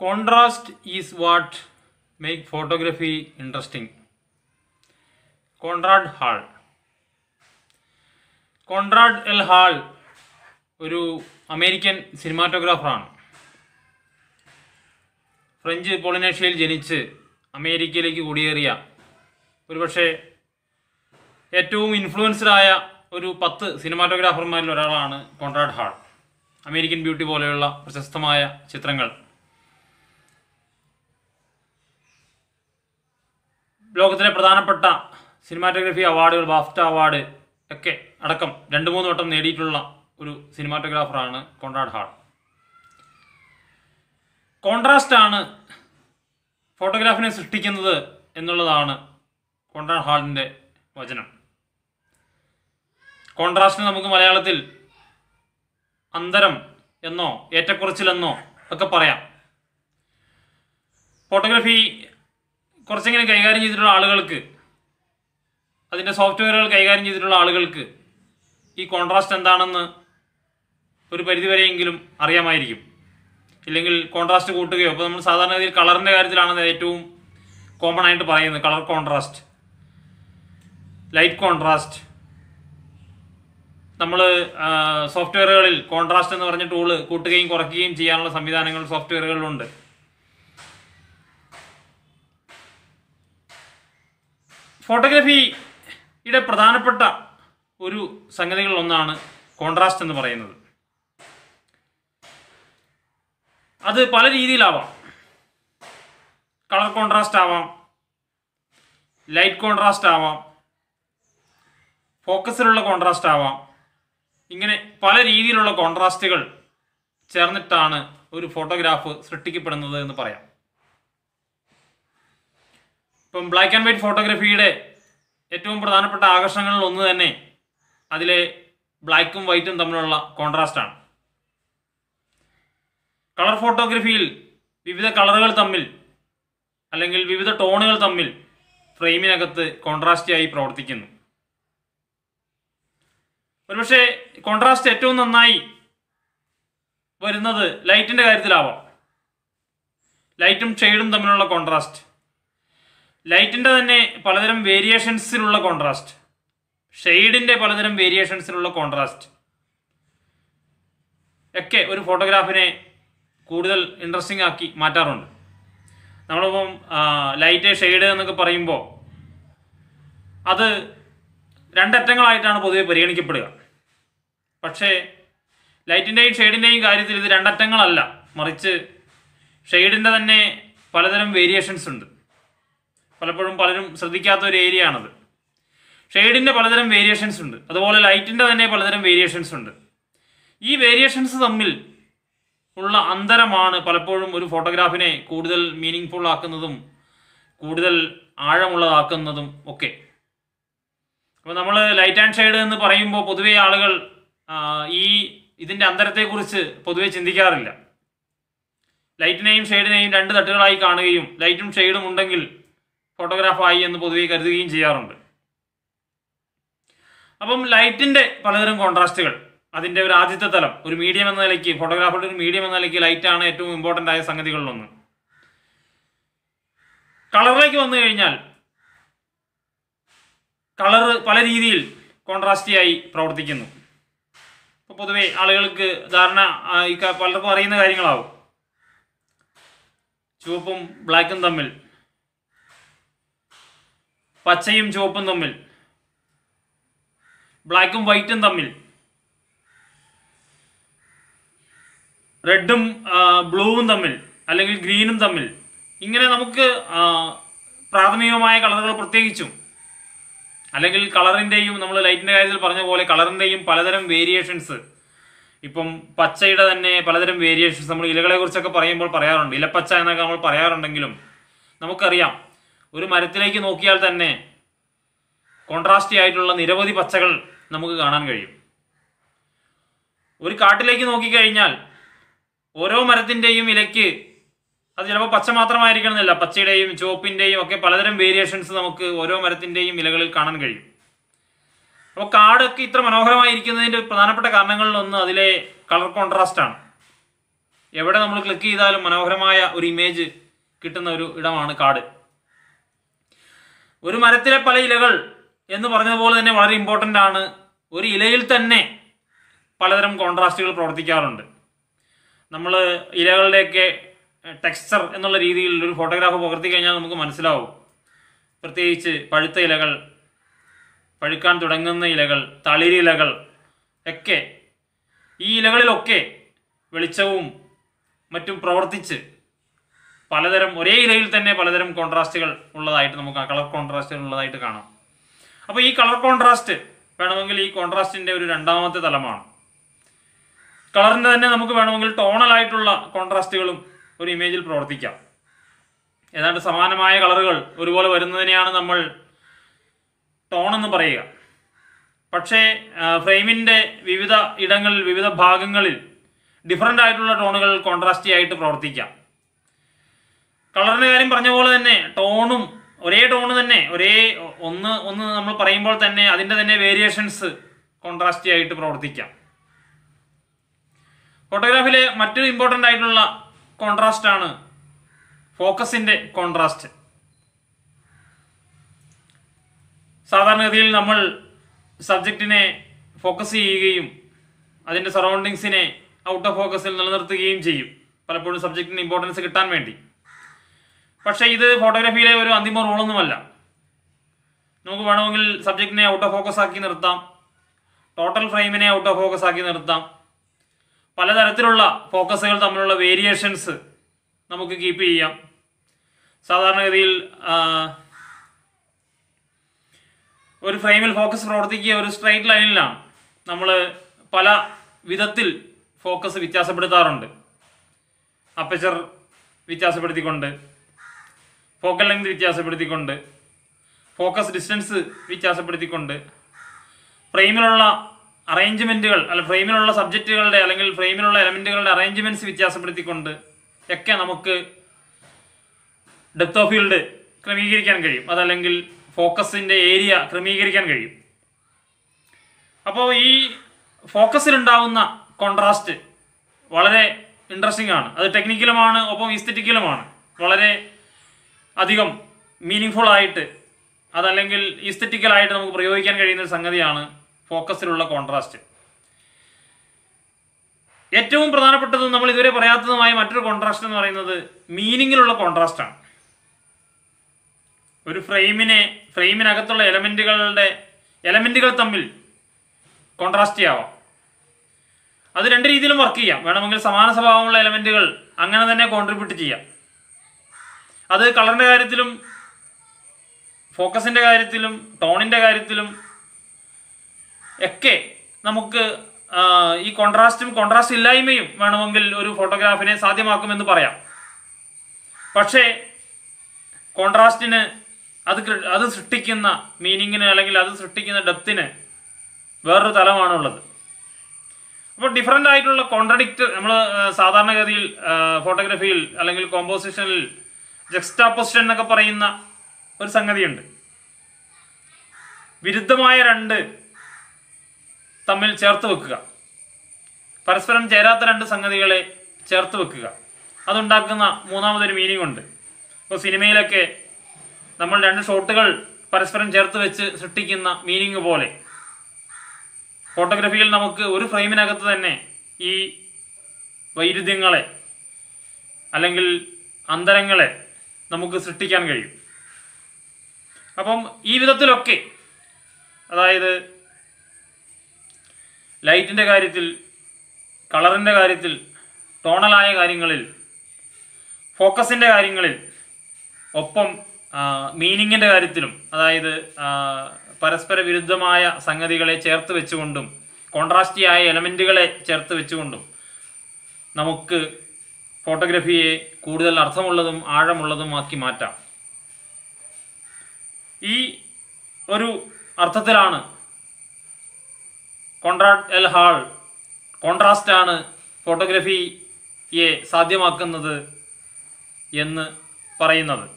Contrast is what make photography interesting. Conrad Hall Conrad L Hall ഒരു American സിനിമാറ്റോഗ്രാഫറാണ്. French പോളിനേഷ്യയിൽ ജനിച്ച് അമേരിക്കയിലേക്ക് കുടിയേറിയ ഒരുപക്ഷെ ഏറ്റവും ഇൻഫ്ലുവൻസ്ഡായ ഒരു പത്ത് സിനിമാറ്റോഗ്രാഫർമാരിൽ ഒരാളാണ് കോൺറാഡ് ഹാൾ അമേരിക്കൻ ബ്യൂട്ടി പോലെയുള്ള പ്രശസ്തമായ ചിത്രങ്ങൾ. ലോകത്തിലെ പ്രധാനപ്പെട്ട സിനിമാറ്റോഗ്രഫി അവാർഡുകൾ ബാഫ്റ്റ അവാർഡ് ഒക്കെ അടക്കം രണ്ട് മൂന്ന് വട്ടം നേടിയിട്ടുള്ള ഒരു സിനിമാറ്റോഗ്രാഫറാണ് കോൺറാഡ് ഹാൾ കോൺട്രാസ്റ്റാണ് ഫോട്ടോഗ്രാഫിനെ സൃഷ്ടിക്കുന്നത് എന്നുള്ളതാണ് കോൺറാഡ് ഹാളിന്റെ വചനം. കോൺട്രാസ്റ്റിന് നമുക്ക് മലയാളത്തിൽ അന്തരം എന്നോ ഏറ്റക്കുറച്ചിലെന്നോ ഒക്കെ പറയാം. ഫോട്ടോഗ്രാഫി കുറച്ചെങ്ങനെ കൈകാര്യം ചെയ്തിട്ടുള്ള ആളുകൾക്ക് അതിന്റെ സോഫ്റ്റ്വെയറുകൾ കൈകാര്യം ചെയ്തിട്ടുള്ള ആളുകൾക്ക് ഈ കോൺട്രാസ്റ്റ് എന്താണെന്ന് ഒരു പരിധിവരെയെങ്കിലും അറിയാമായിരിക്കും. ഇല്ലെങ്കിൽ കോൺട്രാസ്റ്റ് കൂട്ടുകയോ അപ്പോൾ നമ്മൾ സാധാരണഗതിയിൽ കളറിന്റെ കാര്യത്തിലാണ് ഏറ്റവും കോമൺ ആയിട്ട് പറയുന്നത്. കളർ കോൺട്രാസ്റ്റ് ലൈറ്റ് കോൺട്രാസ്റ്റ് നമ്മൾ സോഫ്റ്റ്വെയറുകളിൽ കോൺട്രാസ്റ്റ് എന്ന് പറഞ്ഞ ടൂൾ കൂട്ടുകയും കുറയ്ക്കുകയും ചെയ്യാനുള്ള സംവിധാനങ്ങൾ സോഫ്റ്റ്വെയറുകളിലുണ്ട് ഫോട്ടോഗ്രാഫിയുടെ പ്രധാനപ്പെട്ട ഒരു സംഗതികളിൽ ഒന്നാണ് കോൺട്രാസ്റ്റ് എന്ന് പറയുന്നത്. അത് പല രീതിയിലാവാം. കളർ കോൺട്രാസ്റ്റ് ആവാം ലൈറ്റ് കോൺട്രാസ്റ്റ് ആവാം ഫോക്കസിലുള്ള കോൺട്രാസ്റ്റ് ആവാം. ഇങ്ങനെ പല രീതിയിലുള്ള കോൺട്രാസ്റ്റുകൾ ചേർന്നിട്ടാണ് ഒരു ഫോട്ടോഗ്രാഫ് സൃഷ്ടിക്കപ്പെടുന്നത് എന്ന് പറയാം. ഇപ്പം ബ്ലാക്ക് ആൻഡ് വൈറ്റ് ഫോട്ടോഗ്രാഫിയുടെ ഏറ്റവും പ്രധാനപ്പെട്ട ആകർഷണങ്ങളിൽ ഒന്ന് തന്നെ അതിലെ ബ്ലാക്കും വൈറ്റും തമ്മിലുള്ള കോൺട്രാസ്റ്റാണ് കളർ ഫോട്ടോഗ്രഫിയിൽ വിവിധ കളറുകൾ തമ്മിൽ അല്ലെങ്കിൽ വിവിധ ടോണുകൾ തമ്മിൽ ഫ്രെയിമിനകത്ത് കോൺട്രാസ്റ്റായി പ്രവർത്തിക്കുന്നു. ഒരുപക്ഷെ കോൺട്രാസ്റ്റ് ഏറ്റവും നന്നായി വരുന്നത് ലൈറ്റിന്റെ കാര്യത്തിലാവാം. ലൈറ്റും ഷെയ്ഡും തമ്മിലുള്ള കോൺട്രാസ്റ്റ് ലൈറ്റിന്റെ തന്നെ പലതരം വേരിയേഷൻസിലുള്ള കോൺട്രാസ്റ്റ് ഷെയ്ഡിന്റെ പലതരം വേരിയേഷൻസിലുള്ള കോൺട്രാസ്റ്റ് ഒക്കെ ഒരു ഫോട്ടോഗ്രാഫിനെ കൂടുതൽ ഇൻട്രസ്റ്റിംഗ് ആക്കി മാറ്റാറുണ്ട്. നമ്മളിപ്പം ലൈറ്റ് ഷെയ്ഡ് എന്നൊക്കെ പറയുമ്പോൾ അത് രണ്ടറ്റങ്ങളായിട്ടാണ് പൊതുവെ പരിഗണിക്കപ്പെടുക. പക്ഷേ ലൈറ്റിന്റെയും ഷെയ്ഡിന്റെയും കാര്യത്തിൽ ഇത് രണ്ടറ്റങ്ങളല്ല. മറിച്ച് ഷെയ്ഡിന്റെ തന്നെ പലതരം വേരിയേഷൻസ് ഉണ്ട്. പലപ്പോഴും പലരും ശ്രദ്ധിക്കാത്ത ഒരു ഏരിയ ആണത് ഷെയ്ഡിന്റെ പലതരം വേരിയേഷൻസ് ഉണ്ട്. അതുപോലെ ലൈറ്റിന്റെ തന്നെ പലതരം വേരിയേഷൻസ് ഉണ്ട്. ഈ വേരിയേഷൻസ് തമ്മിൽ ഉള്ള അന്തരമാണ് പലപ്പോഴും ഒരു ഫോട്ടോഗ്രാഫിനെ കൂടുതൽ മീനിങ് ഫുൾ ആക്കുന്നതും കൂടുതൽ ആഴമുള്ളതാക്കുന്നതും ഒക്കെ. അപ്പോൾ നമ്മൾ ലൈറ്റ് ആൻഡ് ഷെയ്ഡ് എന്ന് പറയുമ്പോൾ പൊതുവെ ആളുകൾ ഈ ഇതിന്റെ അന്തരത്തെക്കുറിച്ച് പൊതുവെ ചിന്തിക്കാറില്ല. ലൈറ്റിനെയും ഷെയ്ഡിനെയും രണ്ട് തട്ടുകളായി കാണുകയും ലൈറ്റും ഷെയ്ഡും ഉണ്ടെങ്കിൽ ഫോട്ടോഗ്രാഫായി എന്ന് പൊതുവെ കരുതുകയും ചെയ്യാറുണ്ട്. അപ്പം ലൈറ്റിന്റെ പലതരം കോൺട്രാസ്റ്റുകൾ അതിന്റെ ഒരു ആദ്യത്തെ തലം ഒരു മീഡിയം എന്ന നിലയ്ക്ക് ഫോട്ടോഗ്രാഫറുടെ ഒരു മീഡിയം എന്ന നിലയ്ക്ക് ലൈറ്റാണ് ഏറ്റവും ഇമ്പോർട്ടന്റ് ആയ സംഗതികളിലൊന്ന്. കളറിലേക്ക് വന്നു കഴിഞ്ഞാൽ കളർ പല രീതിയിൽ കോൺട്രാസ്റ്റിയായി പ്രവർത്തിക്കുന്നു. ഇപ്പോൾ പൊതുവെ ആളുകൾക്ക് ധാരണ പലർക്കും അറിയുന്ന കാര്യങ്ങളാവും. ചുവപ്പും ബ്ലാക്കും തമ്മിൽ പച്ചയും ചുവപ്പും തമ്മിൽ. ബ്ലാക്കും വൈറ്റും തമ്മിൽ. റെഡും ബ്ലൂവും തമ്മിൽ അല്ലെങ്കിൽ ഗ്രീനും തമ്മിൽ. ഇങ്ങനെ നമുക്ക് പ്രാഥമികമായ കളറുകൾ പ്രത്യേകിച്ചും അല്ലെങ്കിൽ കളറിന്റെയും നമ്മൾ ലൈറ്റിന്റെ കാര്യത്തിൽ പറഞ്ഞ പോലെ കളറിന്റെയും പലതരം വേരിയേഷൻസ് ഇപ്പം പച്ചയുടെ തന്നെ പലതരം വേരിയേഷൻസ് നമ്മൾ ഇലകളെ കുറിച്ചൊക്കെ പറയുമ്പോൾ പറയാറുണ്ട്. ഇലപ്പച്ച എന്നൊക്കെ നമ്മൾ പറയാറുണ്ടെങ്കിലും നമുക്കറിയാം ഒരു മരത്തിലേക്ക് നോക്കിയാൽ തന്നെ കോൺട്രാസ്റ്റി ആയിട്ടുള്ള നിരവധി പച്ചകൾ നമുക്ക് കാണാൻ കഴിയും. ഒരു കാട്ടിലേക്ക് നോക്കിക്കഴിഞ്ഞാൽ ഓരോ മരത്തിന്റെയും ഇലയ്ക്ക് അത് ചിലപ്പോൾ പച്ച മാത്രമായിരിക്കണമെന്നില്ല. പച്ചയുടെയും ചുവപ്പിന്റെയും ഒക്കെ പലതരം വേരിയേഷൻസ് നമുക്ക് ഓരോ മരത്തിന്റെയും ഇലകളിൽ കാണാൻ കഴിയും. അപ്പോൾ കാടൊക്കെ ഇത്ര മനോഹരമായിരിക്കുന്നതിന്റെ പ്രധാനപ്പെട്ട കാരണങ്ങളിലൊന്ന് അതിലെ കളർ കോൺട്രാസ്റ്റ് ആണ്. എവിടെ നമ്മൾ ക്ലിക്ക് ചെയ്താലും മനോഹരമായ ഒരു ഇമേജ് കിട്ടുന്ന ഒരു ഇടമാണ് കാട്. ഒരു മരത്തിലെ പല ഇലകൾ എന്ന് പറഞ്ഞതുപോലെ തന്നെ വളരെ ഇമ്പോർട്ടന്റ് ആണ്. ഒരു ഇലയിൽ തന്നെ പലതരം കോൺട്രാസ്റ്റുകൾ പ്രവർത്തിക്കാറുണ്ട്. നമ്മൾ ഇലകളുടെയൊക്കെ ടെക്സ്ചർ എന്നുള്ള രീതിയിൽ ഒരു ഫോട്ടോഗ്രാഫ് പകർത്തി കഴിഞ്ഞാൽ നമുക്ക് മനസ്സിലാവും. പ്രത്യേകിച്ച് പഴുത്ത ഇലകൾ പഴുക്കാൻ തുടങ്ങുന്ന ഇലകൾ തളിരിലകൾ ഒക്കെ ഈ ഇലകളിലൊക്കെ വെളിച്ചവും മറ്റും പ്രവർത്തിച്ച് പലതരം ഒരേ ഇലയിൽ തന്നെ പലതരം കോൺട്രാസ്റ്റുകൾ ഉള്ളതായിട്ട് നമുക്ക് കളർ കോൺട്രാസ്റ്റുകൾ ഉള്ളതായിട്ട് കാണാം. അപ്പോൾ ഈ കളർ കോൺട്രാസ്റ്റ് വേണമെങ്കിൽ ഈ കോൺട്രാസ്റ്റിന്റെ ഒരു രണ്ടാമത്തെ തലമാണ്. കളറിന്റെ തന്നെ നമുക്ക് വേണമെങ്കിൽ ടോണലായിട്ടുള്ള കോൺട്രാസ്റ്റുകളും ഒരു ഇമേജിൽ പ്രവർത്തിക്കാം. ഏതാണ്ട് സമാനമായ കളറുകൾ ഒരുപോലെ വരുന്നതിനെയാണ് നമ്മൾ ടോൺ എന്ന് പറയുക. പക്ഷേ ഫ്രെയിമിന്റെ വിവിധ ഇടങ്ങളിൽ വിവിധ ഭാഗങ്ങളിൽ ഡിഫറന്റ് ആയിട്ടുള്ള ടോണുകൾ കോൺട്രാസ്റ്റി ആയിട്ട് പ്രവർത്തിക്കാം. കളറിന്റെ കാര്യം പറഞ്ഞ പോലെ തന്നെ ടോണും ഒരേ ടോണ് തന്നെ ഒരേ ഒന്ന് ഒന്ന് നമ്മൾ പറയുമ്പോൾ തന്നെ അതിന്റെ തന്നെ വേരിയേഷൻസ് കോൺട്രാസ്റ്റി ആയിട്ട് പ്രവർത്തിക്കാം. ഫോട്ടോഗ്രാഫിലെ മറ്റൊരു ഇമ്പോർട്ടന്റ് ആയിട്ടുള്ള കോൺട്രാസ്റ്റ് ആണ് ഫോക്കസിന്റെ കോൺട്രാസ്റ്റ് സാധാരണഗതിയിൽ നമ്മൾ സബ്ജക്റ്റിനെ ഫോക്കസ് ചെയ്യുകയും അതിന്റെ സറൗണ്ടിങ്സിനെ ഔട്ട് ഓഫ് ഫോക്കസിൽ നിലനിർത്തുകയും ചെയ്യും. പലപ്പോഴും സബ്ജക്റ്റിന് ഇമ്പോർട്ടൻസ് കിട്ടാൻ വേണ്ടി. പക്ഷേ ഇത് ഫോട്ടോഗ്രാഫിയിലെ ഒരു അന്തിമ റോളൊന്നുമല്ല. നമുക്ക് വേണമെങ്കിൽ സബ്ജക്റ്റിനെ ഔട്ട് ഓഫ് ഫോക്കസ് ആക്കി നിർത്താം. ടോട്ടൽ ഫ്രെയിമിനെ ഔട്ട് ഓഫ് ഫോക്കസ് ആക്കി നിർത്താം. പലതരത്തിലുള്ള ഫോക്കസുകൾ തമ്മിലുള്ള വേരിയേഷൻസ് നമുക്ക് കീപ്പ് ചെയ്യാം. സാധാരണഗതിയിൽ ഒരു ഫ്രെയിമിൽ ഫോക്കസ് പ്രവർത്തിക്കുക ഒരു സ്ട്രൈറ്റ് ലൈനിലാണ് നമ്മൾ പല വിധത്തിൽ ഫോക്കസ് വ്യത്യാസപ്പെടുത്താറുണ്ട്. അപ്പച്ചർ വ്യത്യാസപ്പെടുത്തിക്കൊണ്ട് ഫോക്കൽ ലെങ്ത് വ്യത്യാസപ്പെടുത്തിക്കൊണ്ട് ഫോക്കസ് ഡിസ്റ്റൻസ് വ്യത്യാസപ്പെടുത്തിക്കൊണ്ട് ഫ്രെയിമിലുള്ള അറേഞ്ച്മെന്റുകൾ അല്ല ഫ്രെയിമിലുള്ള സബ്ജക്റ്റുകളുടെ അല്ലെങ്കിൽ ഫ്രെയിമിലുള്ള എലമെന്റുകളുടെ അറേഞ്ച്മെന്റ്സ് വ്യത്യാസപ്പെടുത്തിക്കൊണ്ട് ഒക്കെ നമുക്ക് ഡെപ്ത് ഓഫ് ഫീൽഡ് ക്രമീകരിക്കാൻ കഴിയും. അതല്ലെങ്കിൽ ഫോക്കസിന്റെ ഏരിയ ക്രമീകരിക്കാൻ കഴിയും. അപ്പോൾ ഈ ഫോക്കസിലുണ്ടാവുന്ന കോൺട്രാസ്റ്റ് വളരെ ഇൻട്രസ്റ്റിംഗ് ആണ്. അത് ടെക്നിക്കലുമാണ് ഒപ്പം ഈസ്തറ്റിക്കലുമാണ് വളരെ അധികം മീനിങ് ആയിട്ട് അതല്ലെങ്കിൽ ഇസ്തറ്റിക്കലായിട്ട് നമുക്ക് പ്രയോഗിക്കാൻ കഴിയുന്ന ഒരു സംഗതിയാണ് ഫോക്കസിലുള്ള കോൺട്രാസ്റ്റ് ഏറ്റവും പ്രധാനപ്പെട്ടതും നമ്മൾ ഇതുവരെ പറയാത്തതുമായ മറ്റൊരു കോൺട്രാസ്റ്റ് എന്ന് പറയുന്നത് മീനിങ്ങിലുള്ള കോൺട്രാസ്റ്റാണ് ഒരു ഫ്രെയിമിനെ ഫ്രെയിമിനകത്തുള്ള എലമെന്റുകളുടെ എലമെന്റുകൾ തമ്മിൽ കോൺട്രാസ്റ്റ് ചെയ്യാവാം. അത് രണ്ട് രീതിയിലും വർക്ക് ചെയ്യാം. വേണമെങ്കിൽ സമാന സ്വഭാവമുള്ള എലമെന്റുകൾ അങ്ങനെ തന്നെ കോൺട്രിബ്യൂട്ട് ചെയ്യാം. അത് കളറിന്റെ കാര്യത്തിലും ഫോക്കസിന്റെ കാര്യത്തിലും ടോണിന്റെ കാര്യത്തിലും ഒക്കെ നമുക്ക് ഈ കോൺട്രാസ്റ്റും കോൺട്രാസ്റ്റ് ഇല്ലായ്മയും വേണമെങ്കിൽ ഒരു ഫോട്ടോഗ്രാഫിനെ സാധ്യമാക്കുമെന്ന് പറയാം. പക്ഷേ കോൺട്രാസ്റ്റിന് അത് അത് സൃഷ്ടിക്കുന്ന മീനിങ്ങിന് അല്ലെങ്കിൽ അത് സൃഷ്ടിക്കുന്ന ഡെപ്തിന് വേറൊരു തലമാണുള്ളത്. അപ്പോൾ ഡിഫറെന്റ് ആയിട്ടുള്ള കോൺട്രഡിക്റ്റ് നമ്മൾ സാധാരണഗതിയിൽ ഫോട്ടോഗ്രാഫിയിൽ അല്ലെങ്കിൽ കോമ്പോസിഷനിൽ ജക്സ്റ്റാപ്പൊസിഷൻ എന്നൊക്കെ പറയുന്ന ഒരു സംഗതിയുണ്ട്. വിരുദ്ധമായ രണ്ട് തമ്മിൽ ചേർത്ത് വെക്കുക. പരസ്പരം ചേരാത്ത രണ്ട് സംഗതികളെ ചേർത്ത് വെക്കുക. അതുണ്ടാക്കുന്ന മൂന്നാമതൊരു മീനിങ് ഉണ്ട്. ഇപ്പോൾ സിനിമയിലൊക്കെ നമ്മൾ രണ്ട് ഷോട്ടുകൾ പരസ്പരം ചേർത്ത് വെച്ച് സൃഷ്ടിക്കുന്ന മീനിങ് പോലെ. ഫോട്ടോഗ്രാഫിയിൽ നമുക്ക് ഒരു ഫ്രെയിമിനകത്ത് തന്നെ ഈ വൈരുദ്ധ്യങ്ങളെ അല്ലെങ്കിൽ അന്തരങ്ങളെ നമുക്ക് സൃഷ്ടിക്കാൻ കഴിയും. അപ്പം ഈ വിധത്തിലൊക്കെ അതായത് ലൈറ്റിന്റെ കാര്യത്തിൽ കളറിന്റെ കാര്യത്തിൽ ടോണലായ കാര്യങ്ങളിൽ ഫോക്കസിന്റെ കാര്യങ്ങളിൽ ഒപ്പം മീനിങ്ങിന്റെ കാര്യത്തിലും അതായത് പരസ്പര വിരുദ്ധമായ സംഗതികളെ ചേർത്ത് വെച്ചുകൊണ്ടും കോൺട്രാസ്റ്റിയായ എലമെന്റുകളെ ചേർത്ത് വെച്ചുകൊണ്ടും നമുക്ക് ഫോട്ടോഗ്രാഫിയെ കൂടുതൽ അർത്ഥമുള്ളതും ആഴമുള്ളതുമാക്കി മാറ്റാം. ഈ ഒരു അർത്ഥത്തിലാണ് കോൺട്രാഡ് എൽ ഹാൾ കോൺട്രാസ്റ്റാണ് ഫോട്ടോഗ്രാഫിയെ സാധ്യമാക്കുന്നത് എന്ന് പറയുന്നത്.